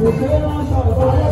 我可以吗，小哥？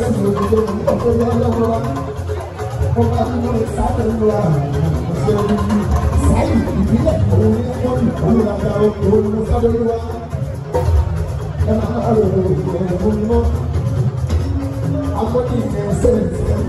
Jésù lòdìdó ọ̀pọ̀ ní ọlọ́wọ́lá. Mo bá ń lọ sáré lọ ọ̀sẹ̀ òbí. Sáyì ìbílẹ̀ òun ní wọ́n ní olùdàgbà òun ní sáré lọ. Ẹ máa ń lọ òkú mímọ́. Akọ́ni ìfẹ́ sẹ́yìn sẹ́yìn.